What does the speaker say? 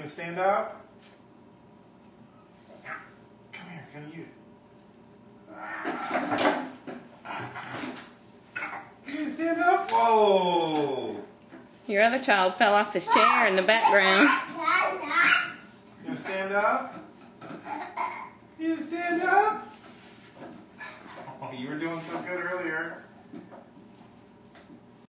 gonna stand up? Come here, come you. You gonna stand up? Whoa! Your other child fell off his chair in the background. You gonna stand up? You gonna stand up? Oh, you were doing so good earlier.